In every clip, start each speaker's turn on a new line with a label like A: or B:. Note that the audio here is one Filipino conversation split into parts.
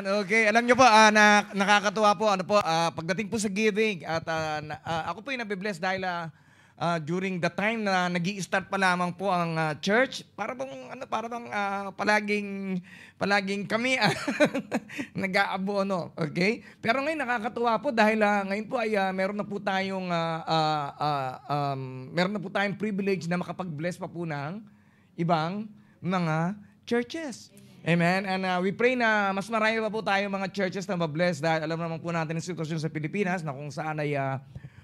A: Amen. Okay. Alam niyo po, ah, na, nakakatuwa po, ano po, ah, pagdating po sa giving, at ah, na- ah, ako po yung nabibless dahil ah, ah, during the time na nag start pa lamang po ang ah, church, para bang, ano, para bang ah, palaging, palaging kami ah, nag-aabono. Okay? Pero ngayon nakakatuwa po dahil ah, ngayon po ay ah, meron na po tayong, ah, ah, ah, um, meron na po tayong privilege na makapag-bless pa po ng ibang mga churches. Amen. And uh, we pray na mas marami pa po tayo mga churches na mabless dahil alam naman po natin ang sitwasyon sa Pilipinas na kung saan ay uh,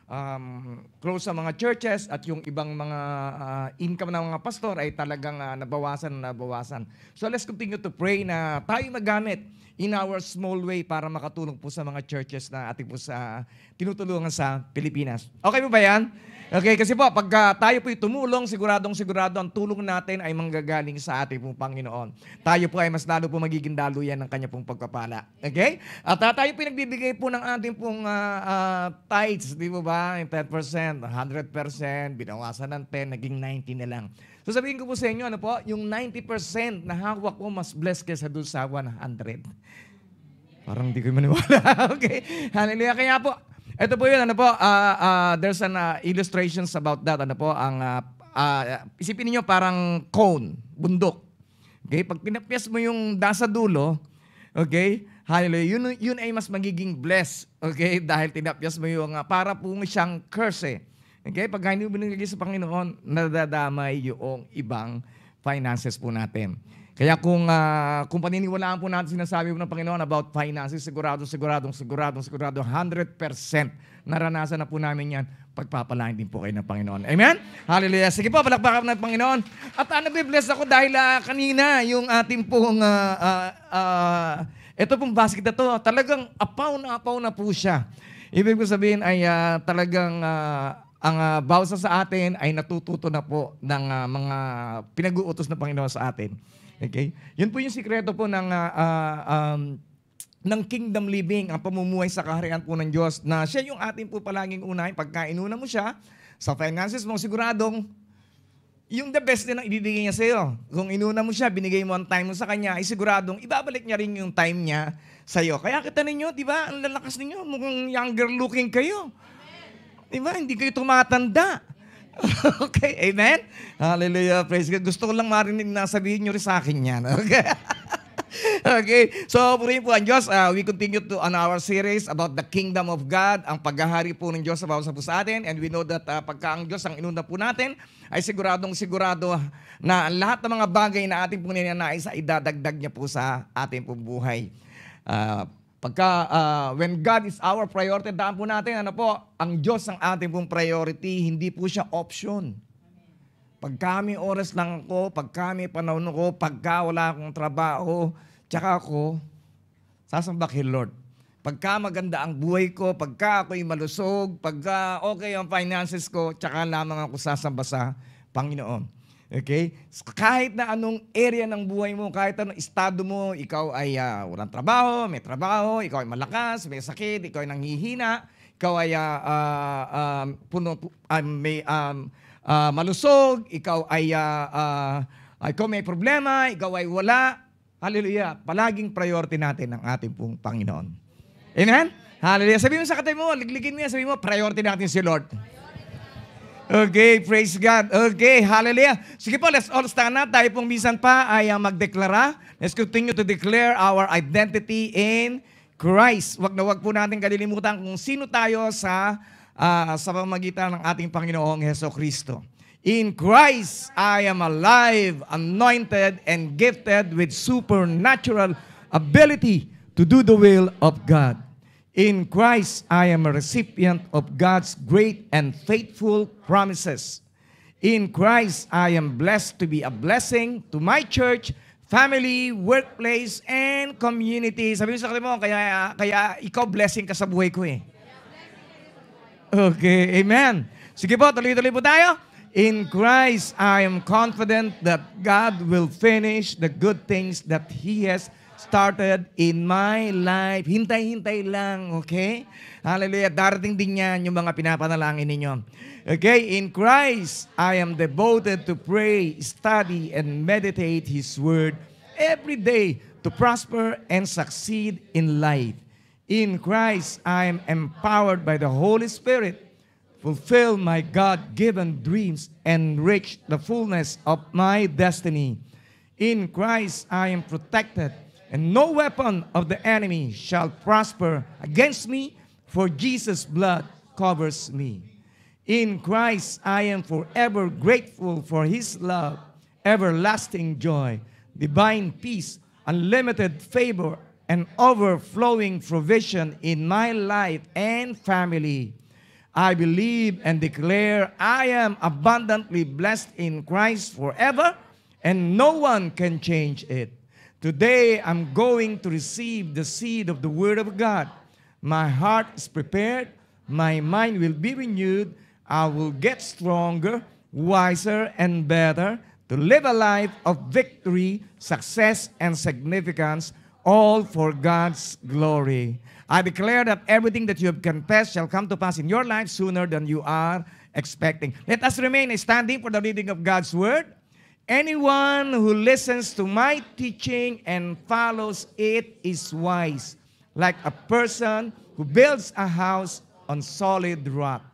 A: um, close sa mga churches at yung ibang mga uh, income ng mga pastor ay talagang uh, nabawasan na nabawasan. So let's continue to pray na tayo magamit in our small way para makatulong po sa mga churches na ating po sa tinutulungan sa Pilipinas. Okay po ba yan? Okay, kasi po, pagka tayo po'y tumulong, siguradong sigurado ang tulong natin ay manggagaling sa ating pong Panginoon. Tayo po ay mas lalo po magiging daluyan ng kanya pong pagpapala. Okay? At uh, tayo po nagbibigay po ng ating pong uh, uh, tithes, di ba ba? Yung 10%, 100%, binawasan ng 10, naging 90 na lang. So sabihin ko po sa inyo, ano po, yung 90% na hawak ko mas blessed kaysa doon sa 100. Parang hindi ko maniwala. okay? Hallelujah. Kaya po, ito po yun, ano po, uh, uh, there's an uh, illustrations about that. Ano po, ang, uh, uh, isipin niyo parang cone, bundok. Okay? Pag pinapyas mo yung nasa dulo, okay, hallelujah, yun, yun ay mas magiging blessed. Okay? Dahil tinapyas mo yung, uh, para po siyang curse eh. Okay? Pag hindi mo binigay sa Panginoon, nadadamay yung ibang finances po natin. Kaya kung uh, kung paniniwalaan po natin sinasabi po ng Panginoon about finances, sigurado, sigurado, sigurado, sigurado, 100% naranasan na po namin yan. Pagpapalain din po kayo ng Panginoon. Amen? Hallelujah. Sige po, palakpakan ng Panginoon. At ano, bless ako dahil uh, kanina yung ating pong, uh, uh, uh, ito pong basket na to, talagang apaw na apaw na po siya. Ibig ko sabihin ay uh, talagang uh, ang uh, bawsa sa atin ay natututo na po ng uh, mga pinag-uutos ng Panginoon sa atin. Okay? Yun po yung sikreto po ng uh, uh, um, ng kingdom living, ang pamumuhay sa kaharian po ng Diyos, na siya yung ating po palaging unahin. Pagka inuna mo siya, sa finances mo, siguradong, yung the best din ang ibibigay niya sa iyo. Kung inuna mo siya, binigay mo ang time mo sa kanya, ay siguradong ibabalik niya rin yung time niya sa iyo. Kaya kita ninyo, di ba, ang lalakas ninyo, mukhang younger looking kayo. Di ba, hindi kayo tumatanda. okay, amen? Hallelujah, praise God. Gusto ko lang marinig na sabihin nyo rin sa akin yan. Okay? okay, so purihin po ang Diyos. Uh, we continue to on our series about the kingdom of God, ang paghahari po ng Diyos sa bawat sa po sa atin. And we know that uh, pagka ang Diyos ang inunda po natin, ay siguradong sigurado na lahat ng mga bagay na ating po ninanais ay idadagdag niya po sa ating pong buhay. Uh, Pagka, uh, when God is our priority, daan po natin, ano po, ang Diyos ang ating pong priority, hindi po siya option. Pag kami oras lang ako, pag kami panahon ko, pagka wala akong trabaho, tsaka ako, sasamba kay Lord. Pagka maganda ang buhay ko, pagka ako'y malusog, pagka okay ang finances ko, tsaka lamang ako sasamba sa Panginoon. Okay? Kahit na anong area ng buhay mo, kahit anong estado mo, ikaw ay uh, walang trabaho, may trabaho, ikaw ay malakas, may sakit, ikaw ay nanghihina, ikaw ay uh, uh, um, puno, um, may um, uh, malusog, ikaw ay uh, uh, ikaw may problema, ikaw ay wala. Hallelujah. Palaging priority natin ang ating pong Panginoon. Amen? Hallelujah. Sabi mo sa katay mo, ligligin mo yan, sabi mo, priority natin si Lord. Okay, praise God. Okay, hallelujah. Sige po, let's all stand na. Tayo pong minsan pa ay uh, magdeklara. Let's continue to declare our identity in Christ. Wag na wag po natin kalilimutan kung sino tayo sa uh, sa pamagitan ng ating Panginoong Heso Kristo. In Christ, I am alive, anointed, and gifted with supernatural ability to do the will of God. In Christ, I am a recipient of God's great and faithful promises. In Christ, I am blessed to be a blessing to my church, family, workplace, and community. Sabi mo sa mo, kaya, kaya ikaw blessing ka sa buhay ko eh. Okay, amen. Sige po, tuloy-tuloy po tayo. In Christ, I am confident that God will finish the good things that He has started in my life. Hintay-hintay lang, okay? Hallelujah. Darating din yan yung mga pinapanalangin ninyo. Okay, in Christ, I am devoted to pray, study, and meditate His Word every day to prosper and succeed in life. In Christ, I am empowered by the Holy Spirit, fulfill my God given dreams, and reach the fullness of my destiny. In Christ, I am protected, and no weapon of the enemy shall prosper against me, for Jesus' blood covers me. In Christ, I am forever grateful for His love, everlasting joy, divine peace, unlimited favor, and overflowing provision in my life and family. I believe and declare I am abundantly blessed in Christ forever, and no one can change it. Today, I'm going to receive the seed of the Word of God. My heart is prepared, my mind will be renewed, I will get stronger, wiser, and better to live a life of victory, success, and significance, all for God's glory. I declare that everything that you have confessed shall come to pass in your life sooner than you are expecting. Let us remain standing for the reading of God's word. Anyone who listens to my teaching and follows it is wise, like a person who builds a house on solid rock.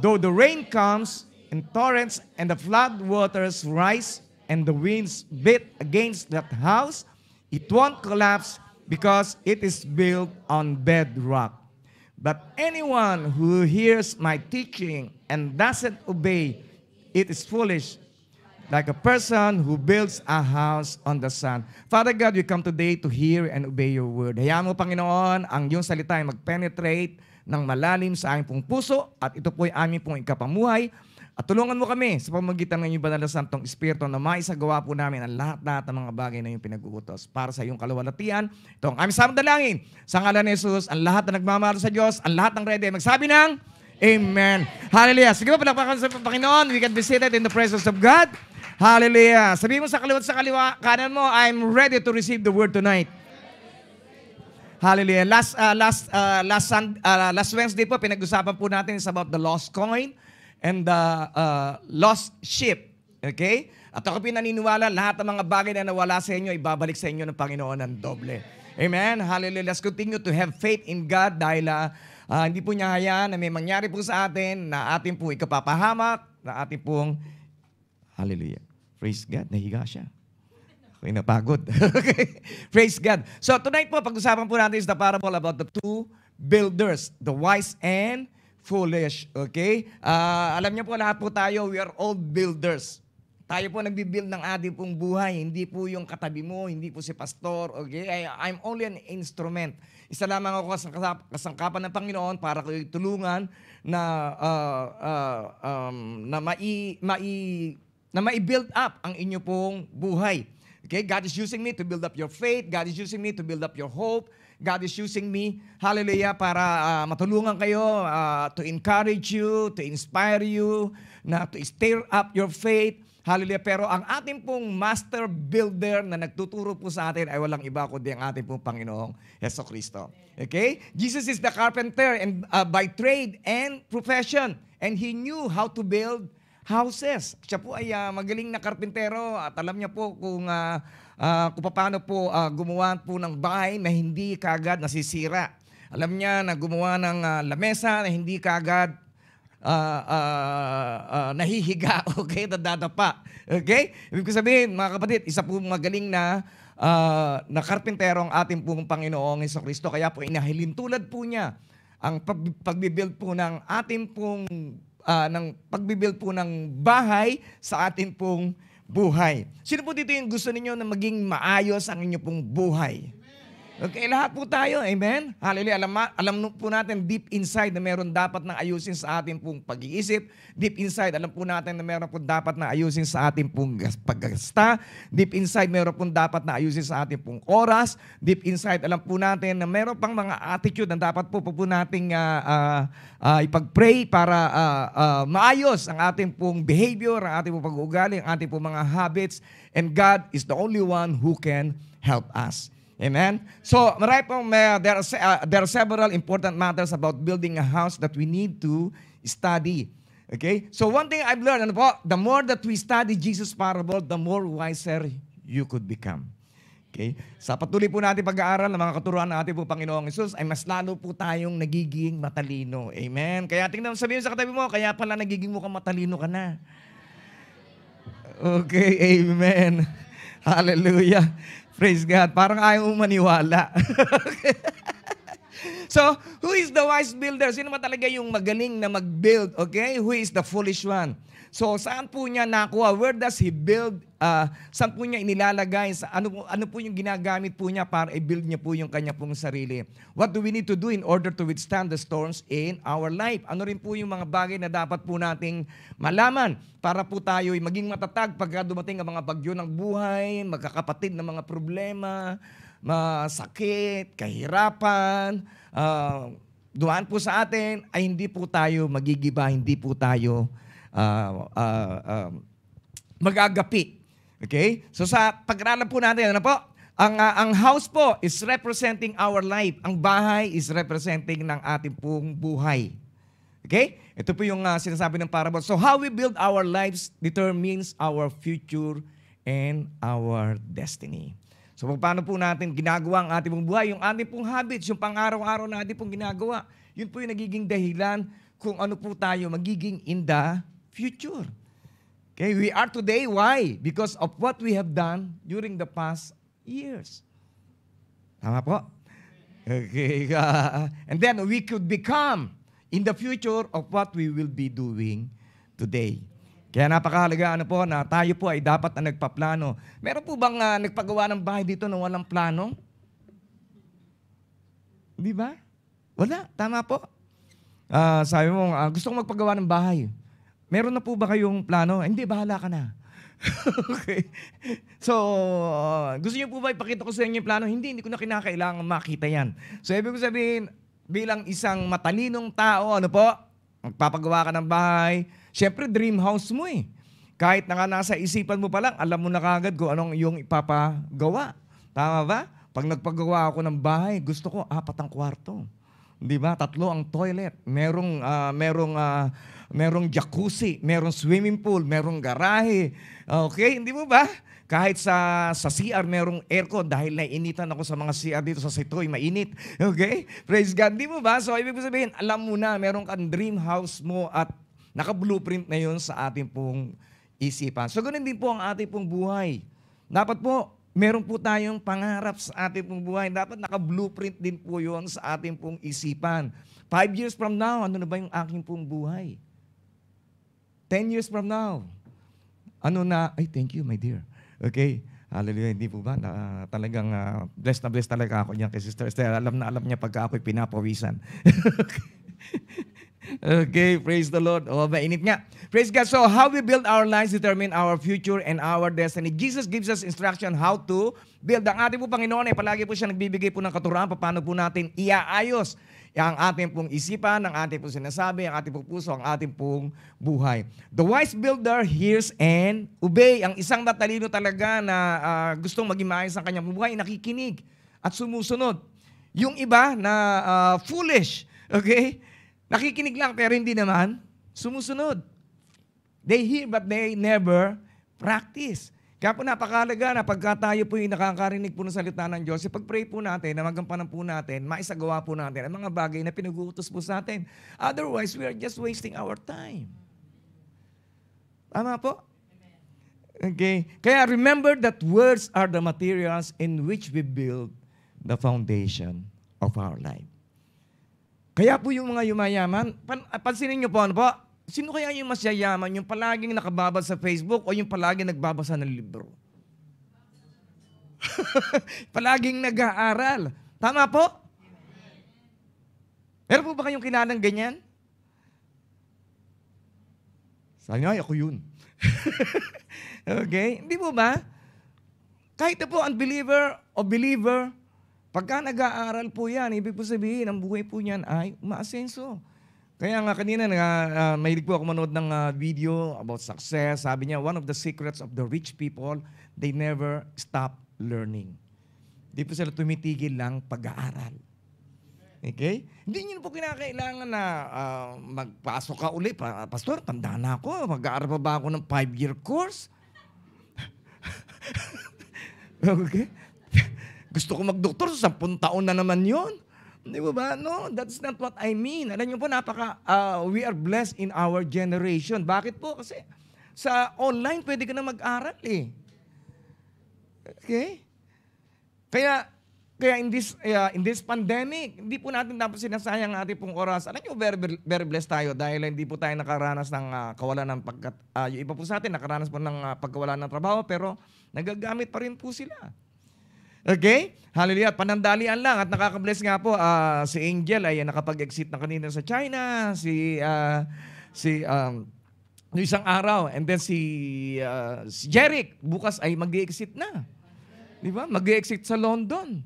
A: Though the rain comes in torrents and the flood waters rise and the winds beat against that house, it won't collapse because it is built on bedrock. But anyone who hears my teaching and doesn't obey, it is foolish, like a person who builds a house on the sand. Father God, we come today to hear and obey your word. Hayaan mo, Panginoon, ang iyong salita ay mag-penetrate ng malalim sa aming pong puso at ito po ay aming pong ikapamuhay. At tulungan mo kami sa pamagitan ng iyong banal na santong Espiritu na maisagawa po namin ang lahat-lahat ng mga bagay na iyong pinag-uutos para sa iyong kalawalatian. Ito ang aming samang dalangin. Sa ngalan ni Jesus, ang lahat na nagmamahal sa Diyos, ang lahat ng ready, magsabi ng Amen. Hallelujah. Sige po, palakpakan sa Panginoon. We can be seated in the presence of God. Hallelujah. Sabihin mo sa kaliwat sa kaliwa, kanan mo, I'm ready to receive the word tonight. Hallelujah. Last uh, last uh, last sun, uh, last Wednesday po pinag-usapan po natin is about the lost coin and the uh, lost sheep. Okay? At ako pinaniniwala lahat ng mga bagay na nawala sa inyo ibabalik sa inyo ng Panginoon ng doble. Amen. Hallelujah. Let's continue to have faith in God dahil uh, uh, hindi po niya hayaan na may mangyari po sa atin na atin po ikapapahamak, na atin pong Hallelujah. Praise God. Nahiga siya. Ako'y napagod. okay. Praise God. So tonight po, pag-usapan po natin is the parable about the two builders, the wise and foolish. Okay? Uh, alam niyo po, lahat po tayo, we are all builders. Tayo po nagbibuild ng ating pong buhay. Hindi po yung katabi mo, hindi po si pastor. Okay? I, I'm only an instrument. Isa lamang ako kasangkapan ng Panginoon para kayo tulungan na uh, uh, um, na mai, mai na mai-build up ang inyo pong buhay. Okay, God is using me to build up your faith. God is using me to build up your hope. God is using me, hallelujah, para uh, matulungan kayo, uh, to encourage you, to inspire you, na to stir up your faith. Hallelujah. Pero ang ating pong master builder na nagtuturo po sa atin ay walang iba kundi ang ating pong Panginoong Yeso Kristo. Okay? Jesus is the carpenter and uh, by trade and profession. And he knew how to build houses. Siya po ay uh, magaling na karpintero at alam niya po kung uh, uh, kung paano po uh, gumawa po ng bahay na hindi kagad nasisira. Alam niya na gumawa ng uh, lamesa na hindi kagad uh, uh, uh, nahihiga, okay, nadadapa. Okay? Ibig sabihin, mga kapatid, isa po magaling na uh, na karpintero ang ating pong Panginoong Heso Kristo. Kaya po, inahilin tulad po niya ang pag, pagbibuild po ng ating pong uh, ng pagbibuild po ng bahay sa atin pong buhay. Sino po dito yung gusto ninyo na maging maayos ang inyo pong buhay? Okay, lahat po tayo. Amen? Hallelujah. Alam, alam po natin deep inside na meron dapat na ayusin sa ating pong pag-iisip. Deep inside, alam po natin na meron po dapat na ayusin sa ating pong paggasta. Deep inside, meron po dapat na ayusin sa ating pong oras. Deep inside, alam po natin na meron pang mga attitude na dapat po po, po nating uh, uh, uh, ipag-pray para uh, uh, maayos ang ating pong behavior, ang ating pong pag-uugali, ang ating pong mga habits. And God is the only one who can help us. Amen? So, marami pong, uh, there, are, uh, there are several important matters about building a house that we need to study. Okay? So, one thing I've learned, ano po, the more that we study Jesus' parable, the more wiser you could become. Okay? Sa patuloy po natin pag-aaral ng mga katuruan ng ating po Panginoong Isus, ay mas lalo po tayong nagiging matalino. Amen? Kaya tingnan sabihin sa katabi mo, kaya pala nagiging mukhang matalino ka na. Okay, amen. Hallelujah. Praise God. Parang ayaw maniwala. so, who is the wise builder? Sino man talaga yung magaling na mag-build? Okay? Who is the foolish one? So, saan po niya nakuha? Where does he build? Uh, saan po niya inilalagay? Sa, ano, ano po yung ginagamit po niya para i-build niya po yung kanya pong sarili? What do we need to do in order to withstand the storms in our life? Ano rin po yung mga bagay na dapat po nating malaman para po tayo ay maging matatag pagka dumating ang mga bagyo ng buhay, magkakapatid na mga problema, masakit, kahirapan, uh, dumaan po sa atin, ay hindi po tayo magigiba, hindi po tayo uh, uh, uh, magagapi. Okay? So sa pag-aralan po natin, ano po? Ang, uh, ang house po is representing our life. Ang bahay is representing ng ating pong buhay. Okay? Ito po yung uh, sinasabi ng parable. So how we build our lives determines our future and our destiny. So paano po natin ginagawa ang ating pong buhay, yung ating pong habits, yung pang-araw-araw na ating pong ginagawa, yun po yung nagiging dahilan kung ano po tayo magiging in the future. Okay, we are today. Why? Because of what we have done during the past years. Tama po? Okay. Uh, and then we could become in the future of what we will be doing today. Kaya napakahalaga ano po na tayo po ay dapat na nagpaplano. Meron po bang uh, nagpagawa ng bahay dito na walang plano? Di ba? Wala. Tama po. Uh, sabi mo, uh, gusto kong magpagawa ng bahay. Meron na po ba kayong plano? Hindi, bahala ka na. okay. So, uh, gusto niyo po ba ipakita ko sa inyo yung plano? Hindi, hindi ko na kinakailangan makita yan. So, ibig ko sabihin, bilang isang matalinong tao, ano po, magpapagawa ka ng bahay, syempre dream house mo eh. Kahit na nga nasa isipan mo pa lang, alam mo na kagad kung anong yung ipapagawa. Tama ba? Pag nagpagawa ako ng bahay, gusto ko apat ang kwarto. 'Di ba? Tatlo ang toilet. Merong uh, merong uh, merong jacuzzi, merong swimming pool, merong garahe. Okay, hindi mo ba? Kahit sa sa CR merong aircon dahil naiinitan ako sa mga CR dito sa Sitoy, mainit. Okay? Praise God. Hindi mo ba? So ibig sabihin, alam mo na meron kang dream house mo at naka-blueprint na 'yon sa ating pong isipan. So ganun din po ang ating pong buhay. Dapat po meron po tayong pangarap sa ating pong buhay. Dapat naka-blueprint din po yon sa ating pong isipan. Five years from now, ano na ba yung aking pong buhay? 10 years from now, ano na, ay thank you my dear. Okay? Hallelujah. Hindi po ba? Na, uh, talagang uh, blessed na blessed talaga ako niya kay Sister Esther. Alam na alam niya pagka ako'y pinapawisan. okay, praise the Lord. Oh, mainit nga. Praise God. So, how we build our lives determine our future and our destiny. Jesus gives us instruction how to build. Ang ating po Panginoon ay palagi po siya nagbibigay po ng katuruan paano po natin iaayos ang ating pong isipan, ang ating pong sinasabi, ang ating pong puso, ang ating pong buhay. The wise builder hears and obey. Ang isang matalino talaga na uh, gustong maging maayos ang kanyang buhay, nakikinig at sumusunod. Yung iba na uh, foolish, okay? Nakikinig lang pero hindi naman sumusunod. They hear but they never practice. Kaya po napakalaga na pagka tayo po yung nakakarinig po ng salita ng Diyos, pag-pray po natin, na magampanan po natin, maisagawa po natin ang mga bagay na pinag-uutos po sa atin. Otherwise, we are just wasting our time. Tama po? Okay. Kaya remember that words are the materials in which we build the foundation of our life. Kaya po yung mga yumayaman, pan, pansinin niyo po, ano po, Sino kaya yung mas yayaman? Yung palaging nakababad sa Facebook o yung palaging nagbabasa ng libro? palaging nag-aaral. Tama po? Meron po ba kayong kinanang ganyan? Sabi niya, ako yun. okay? Hindi po ba? Kahit po unbeliever o believer, pagka nag-aaral po yan, ibig po sabihin, ang buhay po niyan ay umaasenso. Kaya nga kanina, uh, uh, mahilig po ako manood ng uh, video about success. Sabi niya, one of the secrets of the rich people, they never stop learning. Hindi po sila tumitigil lang pag-aaral. Okay? Hindi niyo po kinakailangan na uh, magpasok ka uli. Pa, Pastor, tanda na ako. Mag-aaral pa ba ako ng five-year course? okay? Gusto ko magdoktor, sa 10 taon na naman yon. Di ba? No, that's not what I mean. Alam niyo po, napaka, uh, we are blessed in our generation. Bakit po? Kasi sa online, pwede ka na mag-aral eh. Okay? Kaya, kaya in this uh, in this pandemic, hindi po natin dapat sinasayang ating pong oras. Alam niyo, very, very blessed tayo dahil hindi po tayo nakaranas ng uh, kawalan ng pagkat... Uh, yung iba po sa atin, nakaranas po ng uh, pagkawalan ng trabaho, pero nagagamit pa rin po sila. Okay? Hallelujah. Panandalian lang. At nakaka-bless nga po, uh, si Angel ay nakapag-exit na kanina sa China. Si, uh, si, um, no isang araw. And then si, uh, si Jeric, bukas ay mag-exit na. Di ba? Mag-exit sa London.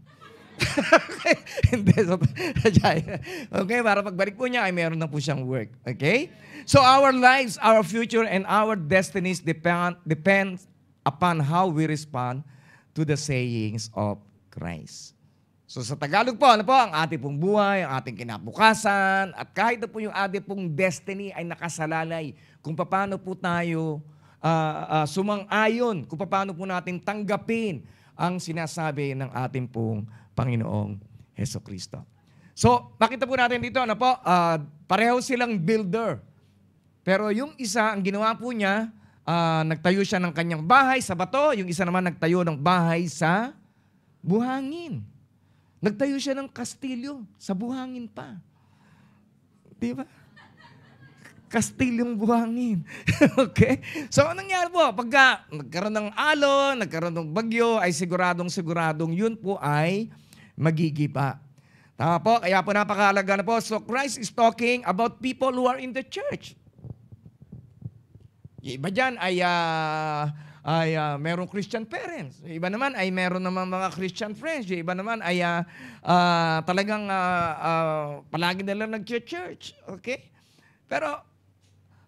A: Hindi. so, okay, para pagbalik po niya ay meron na po siyang work. Okay? So our lives, our future, and our destinies depend, depend upon how we respond to the sayings of Christ. So sa Tagalog po, ano po, ang ating pong buhay, ang ating kinabukasan, at kahit na po yung ating pong destiny ay nakasalalay kung paano po tayo uh, uh, sumang-ayon, kung paano po natin tanggapin ang sinasabi ng ating pong Panginoong Heso Kristo. So, makita po natin dito, ano po, uh, pareho silang builder. Pero yung isa, ang ginawa po niya, uh, nagtayo siya ng kanyang bahay sa bato, yung isa naman nagtayo ng bahay sa buhangin. Nagtayo siya ng kastilyo sa buhangin pa. Di ba? Kastilyong buhangin. okay? So, anong nangyari po? Pagka nagkaroon ng alon, nagkaroon ng bagyo, ay siguradong siguradong yun po ay magigiba. Tama po? Kaya po napakahalaga na po. So Christ is talking about people who are in the church. Yung iba dyan ay, uh, ay uh, merong Christian parents. Yung iba naman ay meron naman mga Christian friends. Yung iba naman ay uh, uh, talagang uh, uh, palagi na lang nag-church. Okay? Pero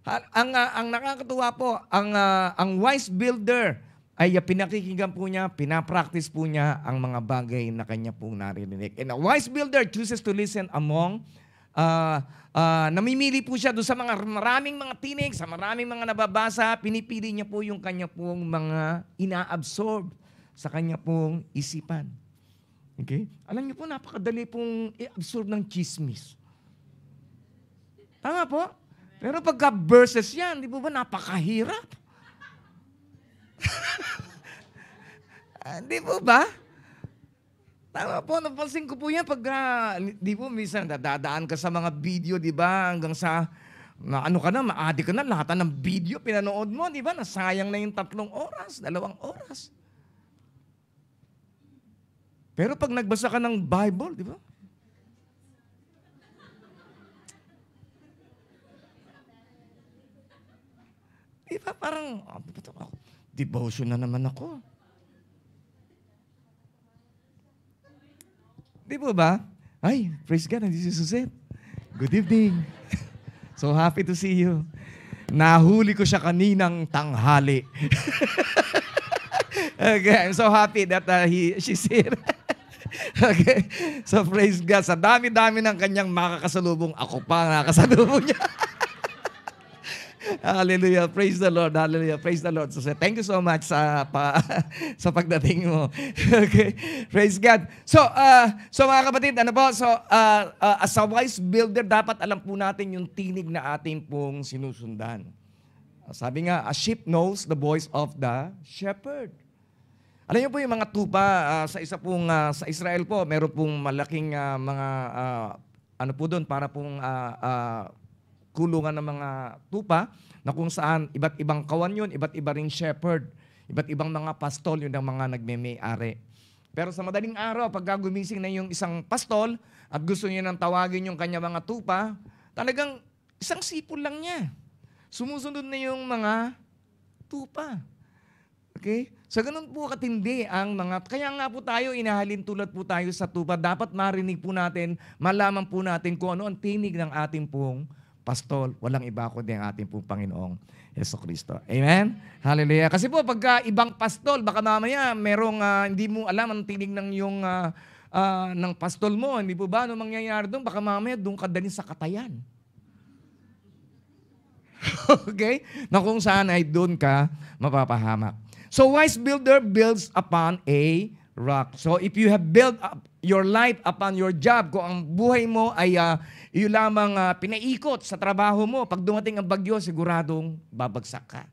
A: ang, uh, ang nakakatuwa po, ang, uh, ang wise builder, ay uh, pinakikinggan po niya, pinapractice po niya ang mga bagay na kanya pong narinig. And a wise builder chooses to listen among, uh, uh, namimili po siya doon sa mga maraming mga tinig, sa maraming mga nababasa, pinipili niya po yung kanya pong mga ina-absorb sa kanya pong isipan. Okay? Alam niyo po, napakadali pong i-absorb ng chismis. Tama po? Pero pagka verses yan, di po ba napakahirap? Hindi po ba? Tama po, napansin ko po yan pag, uh, di po, minsan dadaan ka sa mga video, di ba, hanggang sa, na ano ka na, maadi ka na, lahat ng video pinanood mo, di ba, nasayang na yung tatlong oras, dalawang oras. Pero pag nagbasa ka ng Bible, di ba? Di ba, parang, oh, devotion na naman ako. Di po ba? Ay, praise God, nandito si Suzette. Good evening. so happy to see you. Nahuli ko siya kaninang tanghali. okay, I'm so happy that uh, he, she's here. okay, so praise God. Sa dami-dami ng kanyang makakasalubong, ako pa nakakasalubong niya. Hallelujah. Praise the Lord. Hallelujah. Praise the Lord. So, thank you so much sa pa, sa pagdating mo. okay. Praise God. So, uh, so mga kapatid, ano po? So, uh, uh, as a wise builder, dapat alam po natin yung tinig na ating pong sinusundan. Sabi nga, a sheep knows the voice of the shepherd. Alam niyo po yung mga tupa uh, sa isa pong uh, sa Israel po, meron pong malaking uh, mga uh, ano po doon para pong uh, uh, kulungan ng mga tupa na kung saan iba't ibang kawan yun, iba't iba ring shepherd, iba't ibang mga pastol yun ang mga nagmeme-ari. Pero sa madaling araw, pag gumising na yung isang pastol at gusto niya nang tawagin yung kanya mga tupa, talagang isang sipol lang niya. Sumusunod na yung mga tupa. Okay? Sa so, ganun po katindi ang mga, kaya nga po tayo, inahalin tulad po tayo sa tupa. Dapat marinig po natin, malaman po natin kung ano ang tinig ng ating pong pastol, walang iba kundi ang ating pong Panginoong Yeso Kristo. Amen? Hallelujah. Kasi po, pagka ibang pastol, baka mamaya merong uh, hindi mo alam ang tinig ng yung uh, uh, ng pastol mo. Hindi po ba ano mangyayari doon? Baka mamaya doon ka dalhin sa katayan. okay? Na kung saan ay doon ka mapapahamak. So wise builder builds upon a rock. So if you have built up your life upon your job, kung ang buhay mo ay uh, iyo lamang uh, pinaikot sa trabaho mo, pag dumating ang bagyo, siguradong babagsak ka.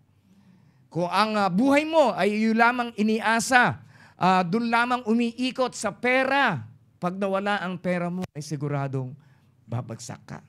A: Kung ang uh, buhay mo ay iyo lamang iniasa, uh, doon lamang umiikot sa pera, pag nawala ang pera mo, ay siguradong babagsak ka.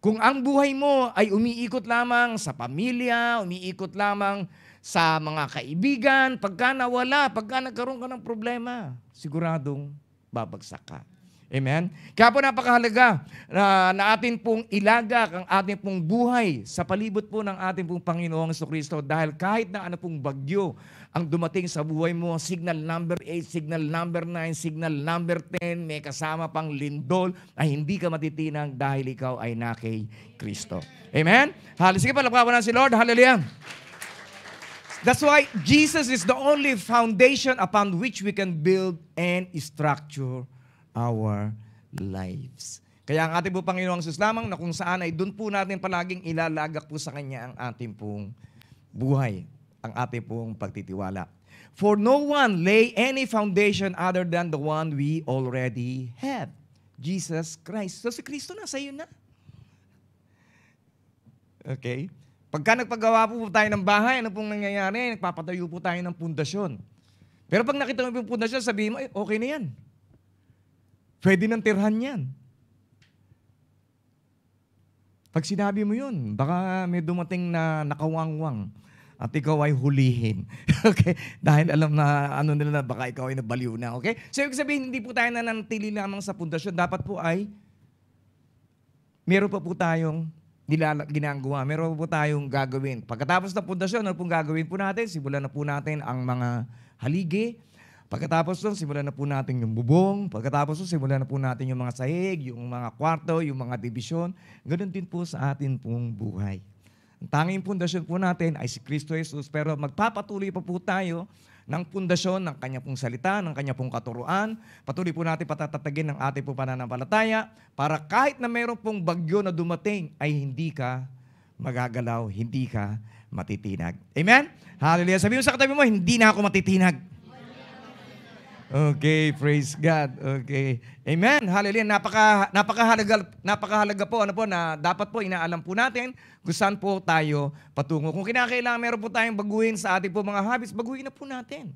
A: Kung ang buhay mo ay umiikot lamang sa pamilya, umiikot lamang sa mga kaibigan, pagka nawala, pagka nagkaroon ka ng problema, siguradong babagsak ka. Amen? Kaya po napakahalaga na, na atin pong ilagak ang ating pong buhay sa palibot po ng ating pong Panginoong Kristo dahil kahit na ano pong bagyo ang dumating sa buhay mo, signal number 8, signal number 9, signal number 10, may kasama pang lindol, ay hindi ka matitinang dahil ikaw ay na kay Kristo. Amen? Hallelujah. Sige, palakpakan na si Lord. Hallelujah. That's why Jesus is the only foundation upon which we can build and structure our lives. Kaya ang ating po Panginoong Sus lamang na kung saan ay doon po natin palaging ilalagak po sa Kanya ang ating pong buhay, ang ating pong pagtitiwala. For no one lay any foundation other than the one we already have. Jesus Christ. So si Kristo na sa iyo na. Okay? Pagka nagpagawa po tayo ng bahay, ano pong nangyayari? Nagpapatayo po tayo ng pundasyon. Pero pag nakita mo yung pundasyon, sabihin mo, okay na yan. Pwede nang tirhan yan. Pag sinabi mo yun, baka may dumating na nakawangwang at ikaw ay hulihin. okay? Dahil alam na ano nila na baka ikaw ay nabaliw na. Okay? So, ibig sabihin, hindi po tayo nananatili lamang sa pundasyon. Dapat po ay meron pa po tayong nilala, ginagawa. Meron po tayong gagawin. Pagkatapos ng pundasyon, ano pong gagawin po natin? Simulan na po natin ang mga haligi. Pagkatapos nun, simulan na po natin yung bubong. Pagkatapos nun, simulan na po natin yung mga sahig, yung mga kwarto, yung mga dibisyon. Ganun din po sa atin pong buhay. Ang tanging pundasyon po natin ay si Kristo Jesus. Pero magpapatuloy pa po tayo ng pundasyon ng kanya pong salita, ng kanya pong katuruan. Patuloy po natin patatatagin ang ating pong pananampalataya para kahit na mayroon pong bagyo na dumating ay hindi ka magagalaw, hindi ka matitinag. Amen? Hallelujah. Sabi mo sa katabi mo, hindi na ako matitinag. Okay, praise God. Okay. Amen. Hallelujah. Napaka napakahalaga napakahalaga po ano po na dapat po inaalam po natin kung saan po tayo patungo. Kung kinakailangan meron po tayong baguhin sa ating po mga habits, baguhin na po natin.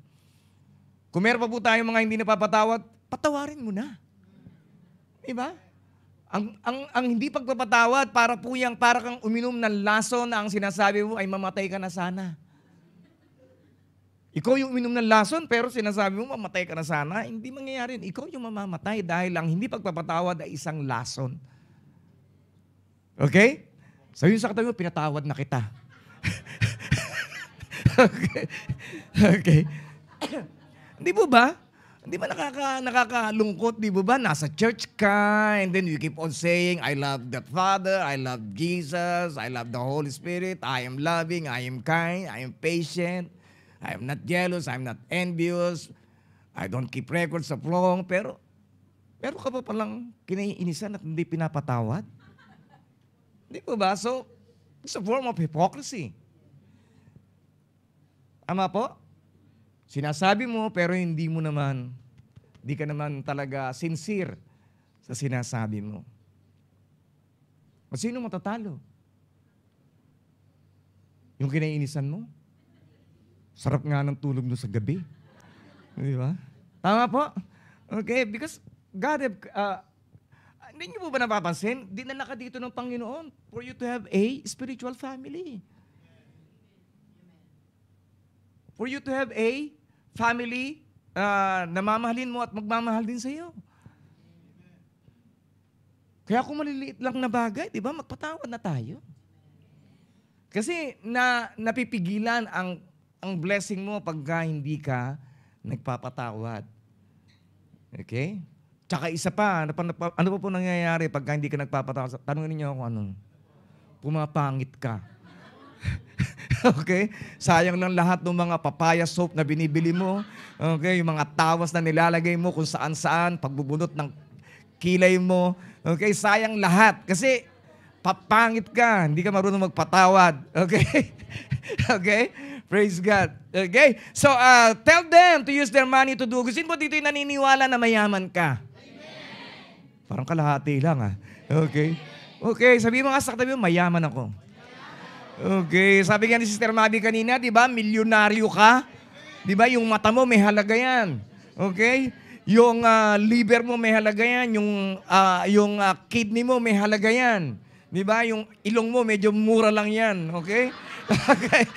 A: Kung meron pa po tayong mga hindi napapatawad, patawarin mo na. Di ba? Ang, ang, ang hindi pagpapatawad, para po yung para kang uminom ng laso na ang sinasabi mo ay mamatay ka na sana. Ikaw yung uminom ng lason, pero sinasabi mo, mamatay ka na sana. Hindi mangyayari yun. Ikaw yung mamamatay dahil ang hindi pagpapatawad ay isang lason. Okay? Sabi sa katabi mo, pinatawad na kita. okay. Okay. Hindi po ba? Hindi ba nakaka, nakakalungkot, di ba? Nasa church ka, and then you keep on saying, I love the Father, I love Jesus, I love the Holy Spirit, I am loving, I am kind, I am patient. I am not jealous, I'm not envious, I don't keep records of wrong, pero pero ka pa palang kinaiinisan at hindi pinapatawad? Hindi po ba? So, it's a form of hypocrisy. Ama po? Sinasabi mo, pero hindi mo naman, hindi ka naman talaga sincere sa sinasabi mo. O sino matatalo? Yung kinaiinisan mo? Sarap nga ng tulog mo sa gabi. Di ba? Tama po? Okay, because God have, uh, hindi niyo po ba napapansin? Dinala ka dito ng Panginoon for you to have a spiritual family. For you to have a family uh, na mamahalin mo at magmamahal din sa iyo. Kaya kung maliliit lang na bagay, di ba, magpatawad na tayo. Kasi na napipigilan ang ang blessing mo pagka hindi ka nagpapatawad. Okay? Tsaka isa pa, ano pa, ano pa po nangyayari pagka hindi ka nagpapatawad? Tanungin niyo ako ano. Pumapangit ka. okay? Sayang lang lahat ng mga papaya soap na binibili mo. Okay? Yung mga tawas na nilalagay mo kung saan-saan, pagbubunot ng kilay mo. Okay? Sayang lahat. Kasi papangit ka. Hindi ka marunong magpatawad. Okay? okay? Praise God. Okay? So, uh, tell them to use their money to do. Gusto mo dito yung naniniwala na mayaman ka? Parang kalahati lang ah. Okay? Okay, sabi mo nga sa katabi mo, mayaman ako. Okay, sabi nga ni Sister Mabi kanina, di ba, milyonaryo ka. Di ba, yung mata mo may halaga yan. Okay? Yung ah, liver mo may halaga yan. Yung, ah, yung ah, kidney mo may halaga yan. Di ba? Yung ilong mo medyo mura lang yan. Okay? Okay?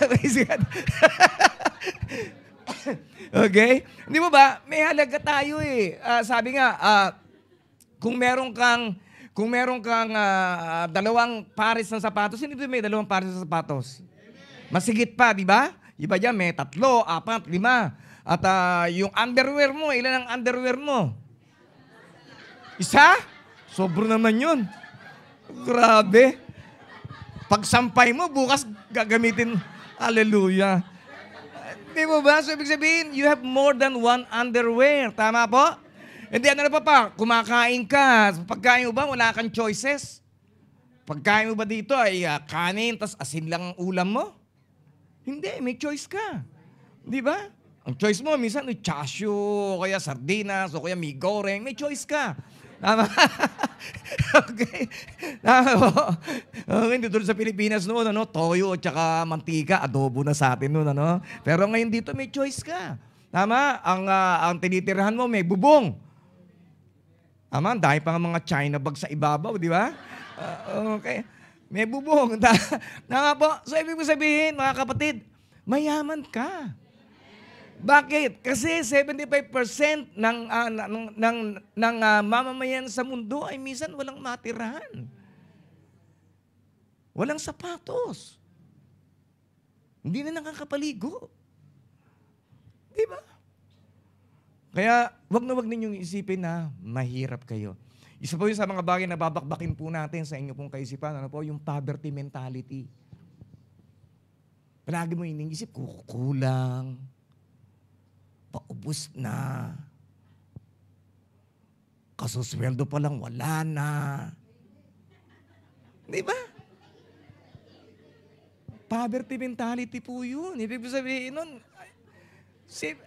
A: Praise God. okay? Di ba ba? May halaga tayo eh. Ah, sabi nga, ah, kung meron kang kung meron kang ah, dalawang pares ng sapatos, hindi may dalawang pares ng sapatos. Masigit pa, di ba? Iba dyan, may tatlo, apat, lima. At ah, yung underwear mo, ilan ang underwear mo? Isa? Sobro naman yun. Grabe. Pagsampay mo, bukas gagamitin. Hallelujah. Di mo ba? So, ibig sabihin, you have more than one underwear. Tama po? Hindi, ano na pa pa? Kumakain ka. Pagkain mo ba, wala kang choices? Pagkain mo ba dito ay ah, kanin, tas asin lang ang ulam mo? Hindi, may choice ka. Di ba? Ang choice mo, minsan, may chasyo, o kaya sardinas, o kaya may goreng. May choice ka. Tama? okay. Tama po. Okay, dito sa Pilipinas noon, ano, toyo at saka mantika, adobo na sa atin noon, ano. Pero ngayon dito, may choice ka. Tama? Ang, ah, ang tinitirahan mo, may bubong. Tama? Dahil pa nga mga China bag sa ibabaw, di ba? Ah, okay. May bubong. Tama po. So, ibig mo sabihin, mga kapatid, mayaman ka. Bakit? Kasi 75% ng ah, ng ng ng ah, mamamayan sa mundo ay minsan walang matirahan. Walang sapatos. Hindi na nakakapaligo. Di ba? Kaya wag na wag ninyong isipin na mahirap kayo. Isa po yun sa mga bagay na babakbakin po natin sa inyo pong kaisipan, ano po, yung poverty mentality. Palagi mo iniisip, kukulang, paubos na, kasusweldo pa lang, wala na. Di ba? Poverty mentality po yun. Ibig sabihin nun, si,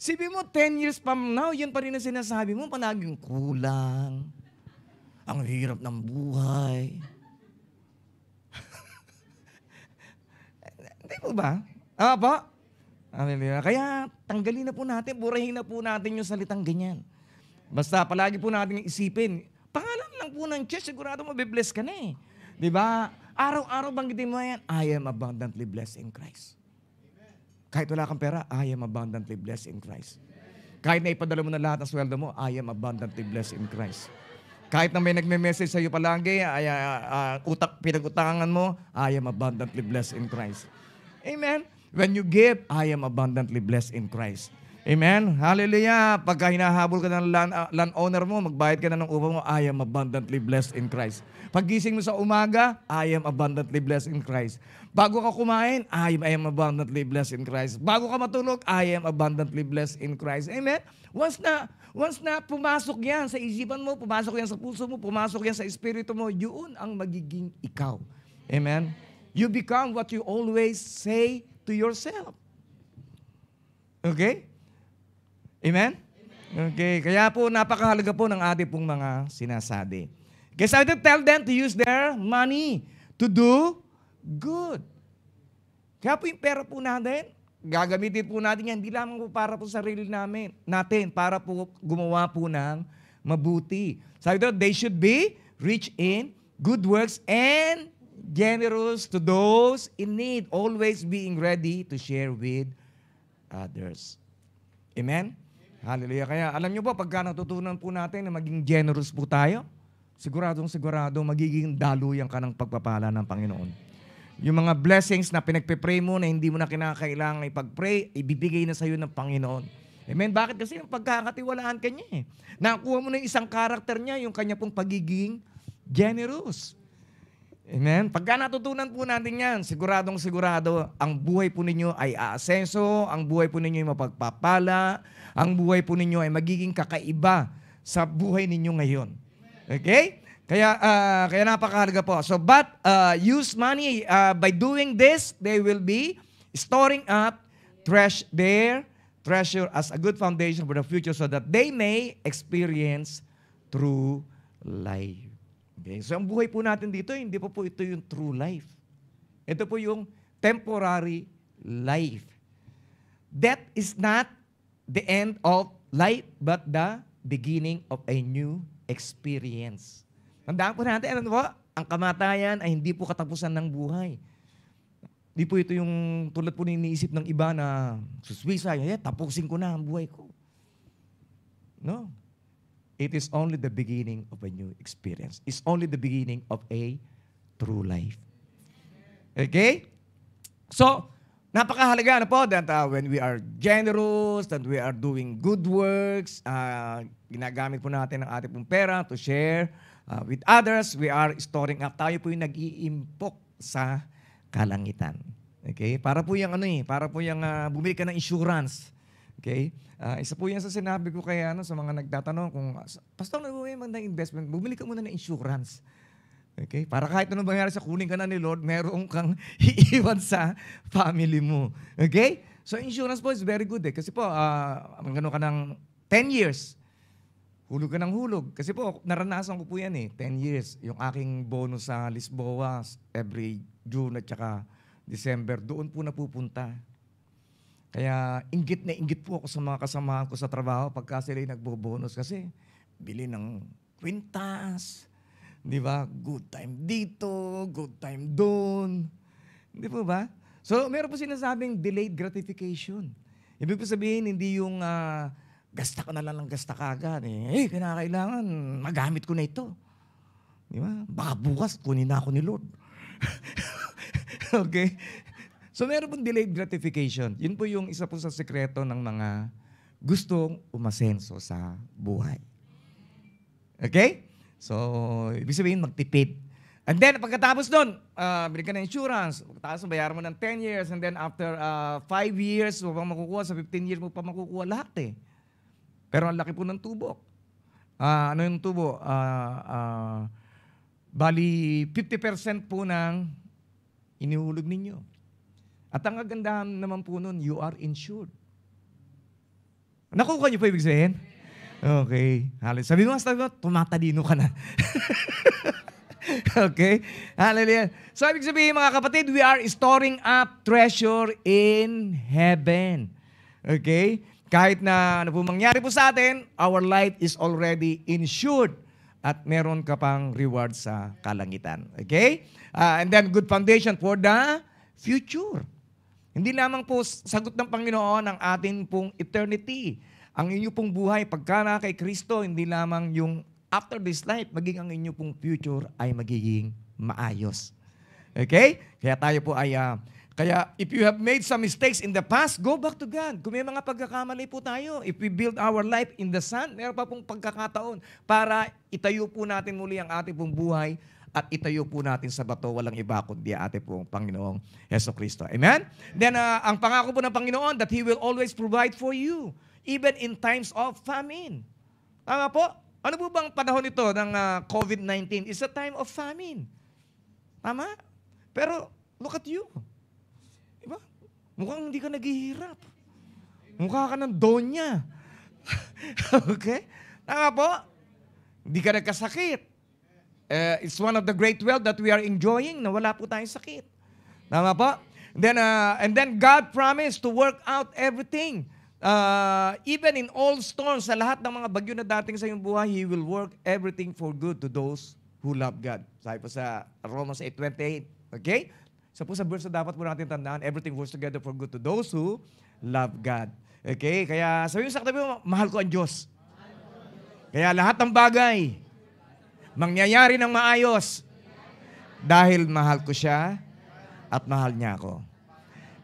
A: Sibi mo, 10 years from now, yun pa rin ang sinasabi mo, palaging kulang. Ang hirap ng buhay. Hindi mo ba? Ah, ba? Hallelujah. Kaya tanggalin na po natin, burahin na po natin yung salitang ganyan. Basta palagi po natin isipin, pangalan lang po ng church, sigurado mabibless ka na eh. Di ba? Araw-araw banggitin mo yan, I am abundantly blessed in Christ. Kahit wala kang pera, I am abundantly blessed in Christ. Kahit na ipadala mo na lahat ng sweldo mo, I am abundantly blessed in Christ. Kahit na may nagme-message sa'yo palagi, ay, uh, uh, utak, pinag-utangan mo, I am abundantly blessed in Christ. Amen? When you give, I am abundantly blessed in Christ. Amen? Hallelujah. Pagka hinahabol ka ng land, uh, landowner mo, magbayad ka na ng upa mo, I am abundantly blessed in Christ. Paggising mo sa umaga, I am abundantly blessed in Christ. Bago ka kumain, I am abundantly blessed in Christ. Bago ka matulog, I am abundantly blessed in Christ. Amen? Once na, once na pumasok yan sa isipan mo, pumasok yan sa puso mo, pumasok yan sa espiritu mo, yun ang magiging ikaw. Amen? You become what you always say to yourself. Okay? Amen? Okay, kaya po napakahalaga po ng ating pong mga sinasabi. Okay, so I tell them to use their money to do good. Kaya po yung pera po natin, gagamitin po natin yan, hindi lamang po para po sa sarili namin, natin, para po gumawa po ng mabuti. Sabi doon, they should be rich in good works and generous to those in need, always being ready to share with others. Amen? Hallelujah. Kaya alam nyo po, pagka natutunan po natin na maging generous po tayo, siguradong sigurado magiging daluyan ka ng pagpapala ng Panginoon. Yung mga blessings na pinagpe-pray mo na hindi mo na kinakailangan ipag-pray, ibibigay na sa iyo ng Panginoon. Amen? Bakit? Kasi yung pagkakatiwalaan ka niya eh. Nakuha mo na yung isang karakter niya, yung kanya pong pagiging generous. Amen? Pagka natutunan po natin yan, siguradong sigurado, ang buhay po ninyo ay aasenso, ang buhay po ninyo ay mapagpapala, ang buhay po ninyo ay magiging kakaiba sa buhay ninyo ngayon. Okay? Kaya uh, kaya napakahalaga po. So but uh, use money uh, by doing this, they will be storing up treasure their treasure as a good foundation for the future so that they may experience true life. Okay? So ang buhay po natin dito, hindi po po ito yung true life. Ito po yung temporary life. Death is not the end of life, but the beginning of a new experience. Tandaan po natin, ano po? Ang kamatayan ay hindi po katapusan ng buhay. Hindi po ito yung tulad po iniisip ng iba na suswisa, eh, tapusin ko na ang buhay ko. No. It is only the beginning of a new experience. It's only the beginning of a true life. Okay? So, napakahalaga na po that uh, when we are generous, that we are doing good works, uh, ginagamit po natin ang ating pong pera to share uh, with others, we are storing up. Tayo po yung nag-iimpok sa kalangitan. Okay? Para po yung ano eh, para po yung uh, bumili ka ng insurance. Okay? Uh, isa po yan sa sinabi ko kaya ano, sa mga nagtatanong kung, Pastor, nag-uwi man ng investment, bumili ka muna ng insurance. Okay? Para kahit anong mangyari sa kunin ka na ni Lord, meron kang iiwan sa family mo. Okay? So insurance po is very good eh. Kasi po, uh, gano'n ka ng 10 years, hulog ka ng hulog. Kasi po, naranasan ko po yan eh, 10 years. Yung aking bonus sa Lisboa every June at saka December, doon po napupunta. Kaya inggit na inggit po ako sa mga kasamahan ko sa trabaho pagka sila nagbobonus kasi bili ng kwintas, di ba? Good time dito, good time doon. Hindi po ba? So, meron po sinasabing delayed gratification. Ibig po sabihin, hindi yung uh, gasta ko na lang ng gasta kagad. Eh, eh kinakailangan, magamit ko na ito. Di ba? Baka bukas, kunin na ako ni Lord. okay? So meron pong delayed gratification. Yun po yung isa po sa sekreto ng mga gustong umasenso sa buhay. Okay? So, ibig sabihin, magtipid. And then, pagkatapos doon, uh, bili ka ng insurance, pagkatapos bayaran mo ng 10 years, and then after 5 uh, years mo pa makukuha, sa 15 years mo pa makukuha lahat eh. Pero ang laki po ng tubo. Uh, ano yung tubo? Uh, uh, bali, 50% po ng inihulog ninyo. At ang kagandahan naman po nun, you are insured. Nakuha niyo po ibig sabihin? Okay. Hallelujah. Sabi mo, sabi mo, tumatalino ka na. okay? Hallelujah. So, ibig sabihin mga kapatid, we are storing up treasure in heaven. Okay? Kahit na ano po mangyari po sa atin, our life is already insured at meron ka pang reward sa kalangitan. Okay? Uh, and then good foundation for the future. Hindi lamang po sagot ng Panginoon ang atin pong eternity. Ang inyo pong buhay pagka na kay Kristo, hindi lamang yung after this life, maging ang inyo pong future ay magiging maayos. Okay? Kaya tayo po ay uh, kaya if you have made some mistakes in the past, go back to God. Kung may mga pagkakamali po tayo, if we build our life in the sun, meron pa pong pagkakataon para itayo po natin muli ang ating pong buhay at itayo po natin sa bato, walang iba kundi ating pong Panginoong Yeso Kristo. Amen? Then, uh, ang pangako po ng Panginoon that He will always provide for you, even in times of famine. Tama po? Ano po bang panahon ito ng uh, COVID-19? It's a time of famine. Tama? Pero, look at you. Diba? Mukhang hindi ka naghihirap. Mukha ka ng donya. okay? Tama po? Hindi ka nagkasakit. Uh, it's one of the great wealth that we are enjoying na wala po tayong sakit. Tama po? Then, uh, and then God promised to work out everything. Uh, even in all storms, sa lahat ng mga bagyo na dating sa iyong buhay, He will work everything for good to those who love God. Sabi po sa Romans 8.28. Okay? Sa po sa verse na dapat po natin tandaan, everything works together for good to those who love God. Okay? Kaya sabi mo sa katabi mo, mahal ko ang Diyos. Kaya lahat ng bagay, mangyayari ng maayos dahil mahal ko siya at mahal niya ako.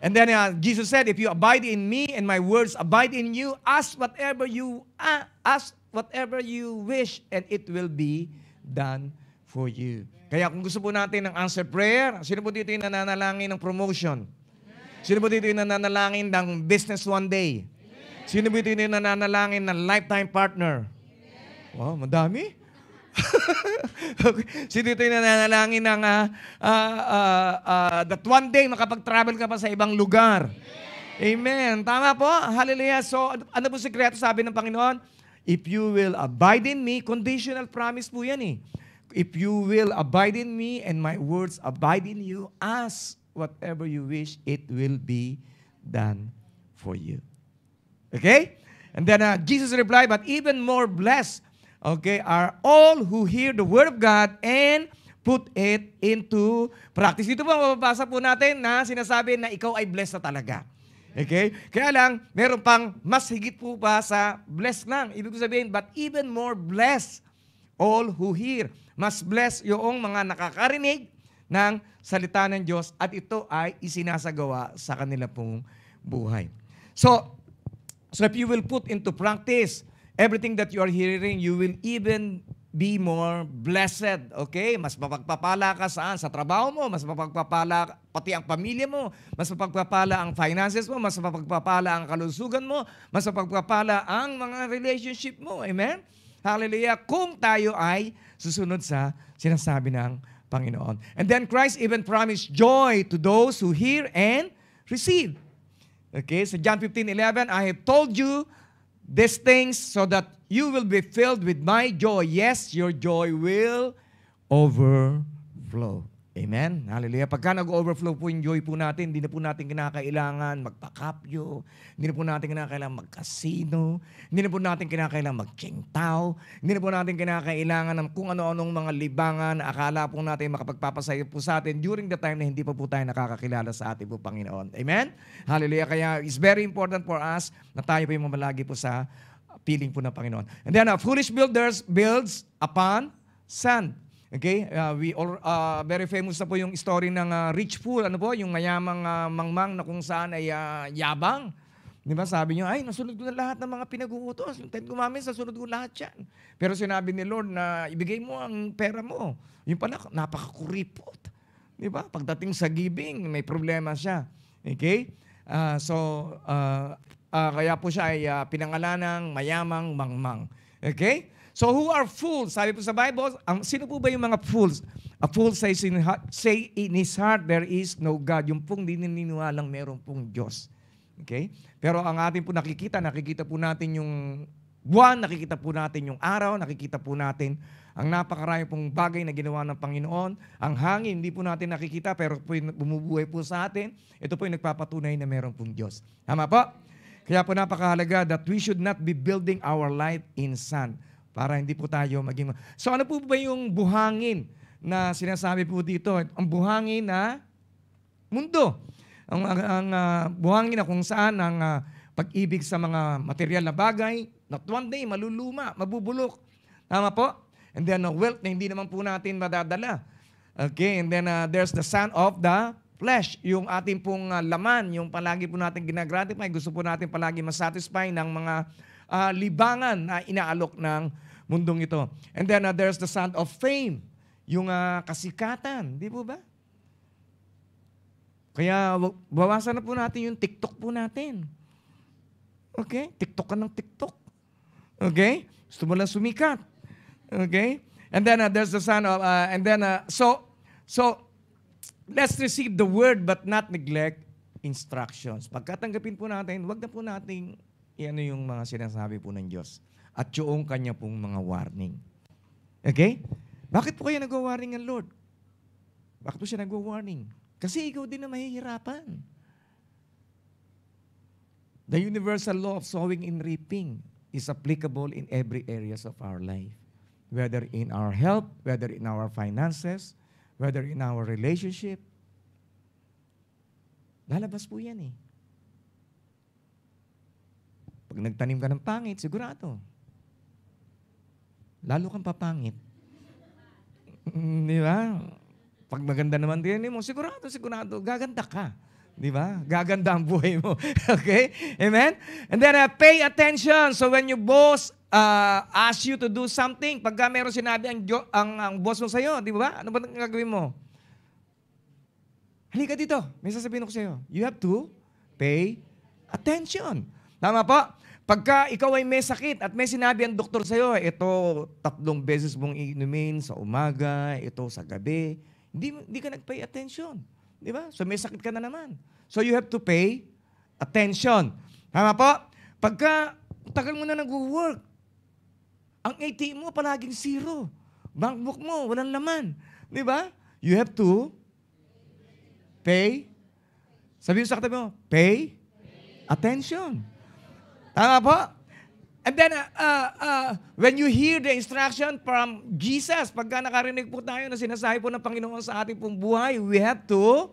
A: And then uh, Jesus said, if you abide in me and my words abide in you, ask whatever you uh, ask whatever you wish and it will be done for you. Kaya kung gusto po natin ng answer prayer, sino po dito yung nananalangin ng promotion? Sino po dito yung nananalangin ng business one day? Sino po dito yung nananalangin ng lifetime partner? Wow, madami. Si Tito yung nananalangin ng ah, ah, ah, that one day makapag-travel ka pa sa ibang lugar. Amen. Tama po. Hallelujah. So, ano, ano po sikreto sabi ng Panginoon? If you will abide in me, conditional promise po yan eh. If you will abide in me and my words abide in you, ask whatever you wish, it will be done for you. Okay? And then uh, Jesus replied, but even more blessed, okay, are all who hear the word of God and put it into practice. Dito po mababasa po natin na sinasabi na ikaw ay blessed na talaga. Okay? Kaya lang, meron pang mas higit po pa sa blessed lang. Ibig sabihin, but even more blessed all who hear. Mas blessed yung mga nakakarinig ng salita ng Diyos at ito ay isinasagawa sa kanila pong buhay. So, so if you will put into practice everything that you are hearing, you will even be more blessed. Okay? Mas mapagpapala ka saan? Sa trabaho mo, mas mapagpapala pati ang pamilya mo, mas mapagpapala ang finances mo, mas mapagpapala ang kalusugan mo, mas mapagpapala ang mga relationship mo. Amen? Hallelujah. Kung tayo ay susunod sa sinasabi ng Panginoon. And then Christ even promised joy to those who hear and receive. Okay, so John 15:11, I have told you these things so that you will be filled with my joy. Yes, your joy will overflow. Amen? Hallelujah. Pagka nag-overflow po yung joy po natin, hindi na po natin kinakailangan magpakapyo, hindi na po natin kinakailangan magkasino, hindi na po natin kinakailangan magtsingtaw, hindi na po natin kinakailangan ng kung ano-anong mga libangan, akala po natin makapagpapasaya po sa atin during the time na hindi pa po tayo nakakakilala sa ating po Panginoon. Amen? Hallelujah. Kaya it's very important for us na tayo po yung mamalagi po sa piling po ng Panginoon. And then, uh, foolish builders builds upon sand. Okay? Uh, we all, uh, very famous na po yung story ng uh, rich fool, ano po, yung mayamang uh, mangmang na kung saan ay uh, yabang. Di ba? Sabi niyo, ay, nasunod ko na lahat ng mga pinag-uutos. Yung Ten Commandments, nasunod ko lahat yan. Pero sinabi ni Lord na ibigay mo ang pera mo. Yung pala, napakakuripot. Di ba? Pagdating sa giving, may problema siya. Okay? Uh, so, uh, uh, kaya po siya ay uh, pinangalanang mayamang mangmang. Okay? So who are fools? Sabi po sa Bible, ang, sino po ba yung mga fools? A fool says in, say in his heart, there is no God. Yung pong dininiwalang meron pong Diyos. Okay? Pero ang ating po nakikita, nakikita po natin yung buwan, nakikita po natin yung araw, nakikita po natin ang napakarami pong bagay na ginawa ng Panginoon. Ang hangin, hindi po natin nakikita, pero po bumubuhay po sa atin. Ito po yung nagpapatunay na meron pong Diyos. Tama po? Kaya po napakahalaga that we should not be building our life in sand para hindi po tayo maging... So ano po ba yung buhangin na sinasabi po dito? Ang buhangin na mundo. Ang, ang, uh, buhangin na kung saan ang uh, pag-ibig sa mga material na bagay, not one day, maluluma, mabubulok. Tama po? And then uh, wealth na hindi naman po natin madadala. Okay, and then uh, there's the son of the flesh, yung ating pong uh, laman, yung palagi po natin ginagratify, gusto po natin palagi masatisfy ng mga uh, libangan na inaalok ng mundong ito. And then uh, there's the sound of fame, yung uh, kasikatan, di po ba? Kaya bawasan na po natin yung TikTok po natin. Okay? TikTok ka ng TikTok. Okay? Gusto mo lang sumikat. Okay? And then uh, there's the sound of, uh, and then, uh, so, so, let's receive the word but not neglect instructions. Pagkatanggapin po natin, wag na po nating iano yung mga sinasabi po ng Diyos at yung kanya pong mga warning. Okay? Bakit po kaya nagwa-warning ang Lord? Bakit po siya nagwa-warning? Kasi ikaw din na mahihirapan. The universal law of sowing and reaping is applicable in every areas of our life. Whether in our health, whether in our finances, whether in our relationship. Lalabas po yan eh. Pag nagtanim ka ng pangit, sigurado, lalo kang papangit. Mm, di ba? Pag maganda naman din mo, sigurado, sigurado, gaganda ka. Di ba? Gaganda ang buhay mo. okay? Amen? And then uh, pay attention. So when your boss uh, ask you to do something, pagka meron sinabi ang, ang, ang boss mo sa'yo, di ba? Ano ba gagawin mo? Halika dito. May sasabihin ko sa'yo. You have to pay attention. Tama po? Pagka ikaw ay may sakit at may sinabi ang doktor sa'yo, ito tatlong beses mong inumin sa umaga, ito sa gabi, hindi, hindi ka nag-pay attention. Di ba? So may sakit ka na naman. So you have to pay attention. Tama po? Pagka tagal mo na nag-work, ang ATM mo palaging zero. Bankbook mo, walang laman. Di ba? You have to pay. Sabi mo sa katabi mo, pay attention. Tama po? And then, uh, uh, uh, when you hear the instruction from Jesus, pagka nakarinig po tayo na sinasabi po ng Panginoon sa ating pong buhay, we have to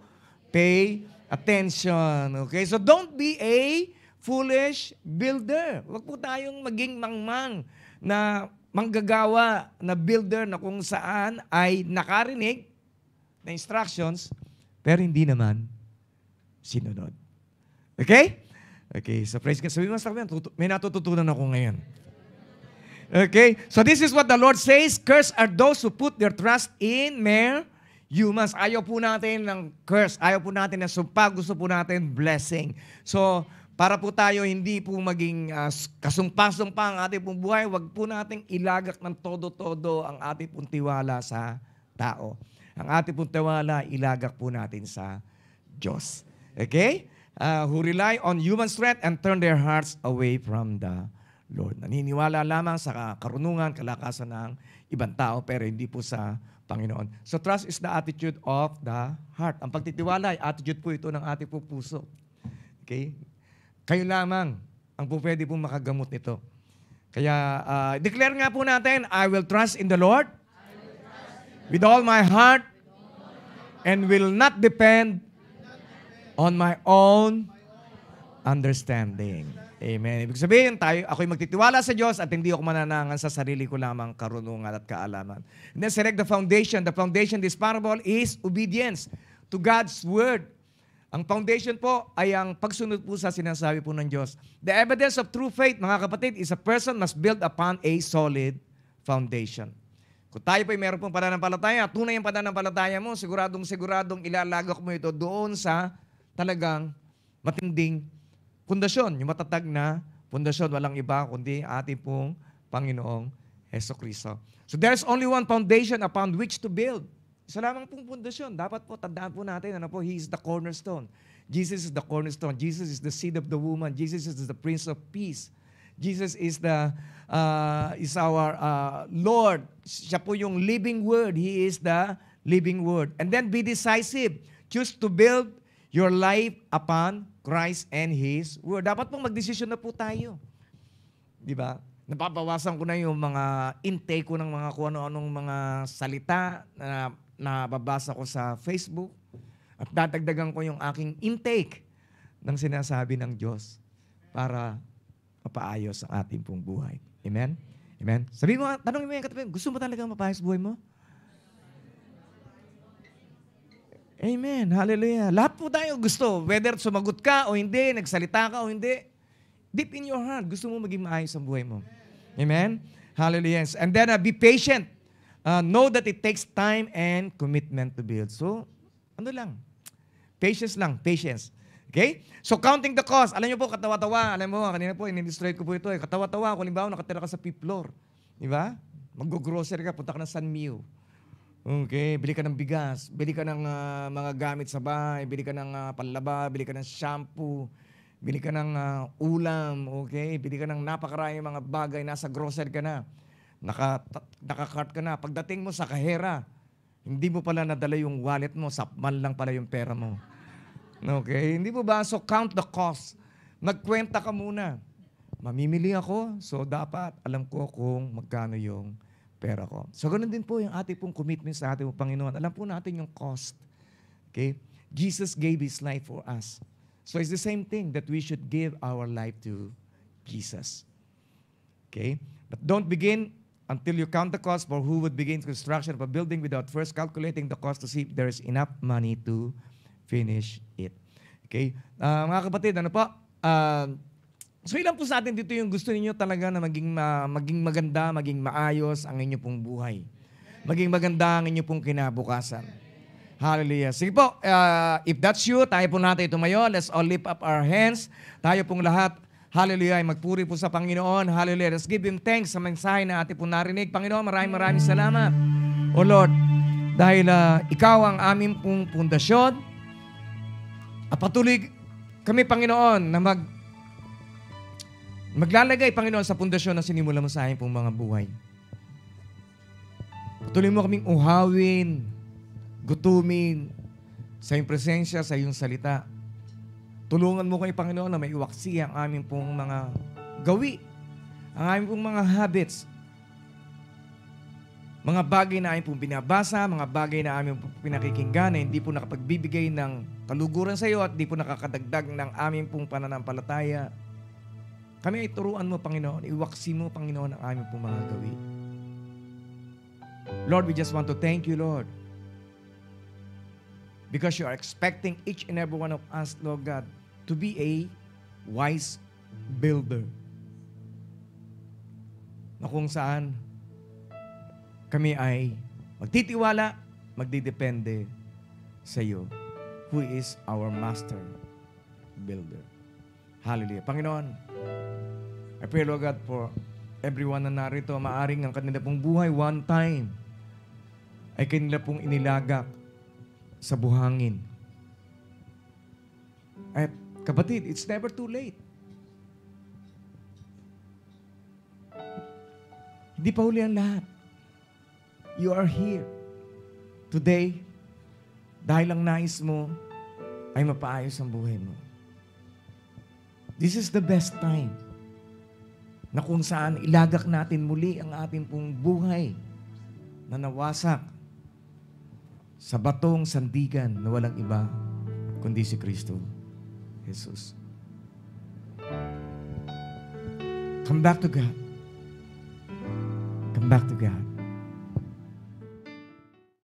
A: pay attention. Okay? So don't be a foolish builder. Huwag po tayong maging mangmang na manggagawa na builder na kung saan ay nakarinig na instructions, pero hindi naman sinunod. Okay? Okay, so praise God. Sabi mo sa akin, may natututunan ako ngayon. Okay, so this is what the Lord says, Curse are those who put their trust in mere humans. Ayaw po natin ng curse. Ayaw po natin ng sumpa. Gusto po natin blessing. So, para po tayo hindi po maging uh, kasumpa-sumpa ang ating pong buhay, wag po nating ilagak ng todo-todo ang ating pong tiwala sa tao. Ang ating pong tiwala, ilagak po natin sa Diyos. Okay? Uh, who rely on human strength and turn their hearts away from the Lord. Naniniwala lamang sa karunungan, kalakasan ng ibang tao, pero hindi po sa Panginoon. So trust is the attitude of the heart. Ang pagtitiwala ay attitude po ito ng ating po puso. Okay? Kayo lamang ang po pwede po makagamot nito. Kaya uh, declare nga po natin, I will trust in the Lord with all my heart and will not depend on my own understanding. Amen. Ibig sabihin, tayo, ako'y magtitiwala sa Diyos at hindi ako mananangan sa sarili ko lamang karunungan at kaalaman. And then select the foundation. The foundation this parable is obedience to God's Word. Ang foundation po ay ang pagsunod po sa sinasabi po ng Diyos. The evidence of true faith, mga kapatid, is a person must build upon a solid foundation. Kung tayo po'y meron pong pananampalataya, tunay ang pananampalataya mo, siguradong siguradong ilalagak mo ito doon sa talagang matinding pundasyon, yung matatag na pundasyon, walang iba kundi ating pong Panginoong Heso Kristo. So there's only one foundation upon which to build. Isa lamang pong pundasyon. Dapat po, tandaan po natin, ano po, He is the cornerstone. Jesus is the cornerstone. Jesus is the seed of the woman. Jesus is the Prince of Peace. Jesus is the uh, is our uh, Lord. Siya po yung living word. He is the living word. And then be decisive. Choose to build your life upon Christ and His Word. Dapat pong magdesisyon na po tayo. Di ba? Napapawasan ko na yung mga intake ko ng mga kung ano-anong mga salita na nababasa ko sa Facebook. At dadagdagan ko yung aking intake ng sinasabi ng Diyos para mapaayos ang ating pong buhay. Amen? Amen? Sabi mo, tanongin mo yung katabi, gusto mo talagang mapaayos buhay mo? Amen. Hallelujah. Lahat po tayo gusto. Whether sumagot ka o hindi, nagsalita ka o hindi. Deep in your heart, gusto mo maging maayos ang buhay mo. Amen? Hallelujah. And then uh, be patient. Uh, know that it takes time and commitment to build. So, ano lang? Patience lang. Patience. Okay? So, counting the cost. Alam niyo po, katawa-tawa. Alam mo, kanina po, in-illustrate ko po ito. Eh. Katawa-tawa. Kung limbawa, nakatira ka sa fifth floor. Di ba? Mag-grocery ka, punta ka ng San Mio. Okay, bili ka ng bigas, bili ka ng uh, mga gamit sa bahay, bili ka ng uh, panlaba, bili ka ng shampoo, bili ka ng uh, ulam, okay? Bili ka ng napakaraming mga bagay, nasa grocery ka na. Naka, naka-cart ka na. Pagdating mo sa kahera, hindi mo pala nadala yung wallet mo, sapman lang pala yung pera mo. Okay? Hindi mo ba? So count the cost. Nagkwenta ka muna. Mamimili ako, so dapat alam ko kung magkano yung pera ko. So, ganun din po yung ating pong commitment sa ating Panginoon. Alam po natin yung cost. Okay? Jesus gave His life for us. So, it's the same thing that we should give our life to Jesus. Okay? But don't begin until you count the cost for who would begin construction of a building without first calculating the cost to see if there is enough money to finish it. Okay? Uh, mga kapatid, ano po? Uh, So ilan po sa atin dito yung gusto niyo talaga na maging, ma, maging maganda, maging maayos ang inyo pong buhay. Maging maganda ang inyo pong kinabukasan. Hallelujah. Sige po, uh, if that's you, tayo po natin tumayo. Let's all lift up our hands. Tayo pong lahat Hallelujah. Ay magpuri po sa Panginoon. Hallelujah. Let's give Him thanks sa mensahe na ating po narinig. Panginoon, maraming maraming salamat. O Lord, dahil ah, Ikaw ang aming pong pundasyon, at patuloy kami, Panginoon, na mag maglalagay, Panginoon, sa pundasyon na sinimula mo sa aming pong mga buhay. Patuloy mo kaming uhawin, gutumin sa iyong presensya, sa iyong salita. Tulungan mo kami, Panginoon, na may iwaksi ang aming pong mga gawi, ang aming pong mga habits, mga bagay na aming pong binabasa, mga bagay na aming pinakikinggan na hindi po nakapagbibigay ng kaluguran sa iyo at hindi po nakakadagdag ng aming pong pananampalataya. Kami ay turuan mo, Panginoon. Iwaksi mo, Panginoon, ang aming pong mga gawi. Lord, we just want to thank you, Lord. Because you are expecting each and every one of us, Lord God, to be a wise builder. Na kung saan kami ay magtitiwala, magdidepende sa iyo, who is our master builder. Hallelujah. Panginoon, I pray, Lord God, for everyone na narito, maaring ang kanila pong buhay one time ay kanila pong inilagak sa buhangin. At kapatid, it's never too late. Hindi pa huli ang lahat. You are here. Today, dahil lang nais mo, ay mapaayos ang buhay mo. This is the best time na kung saan ilagak natin muli ang ating pong buhay na nawasak sa batong sandigan na walang iba kundi si Kristo Jesus. Come back to God. Come back to God.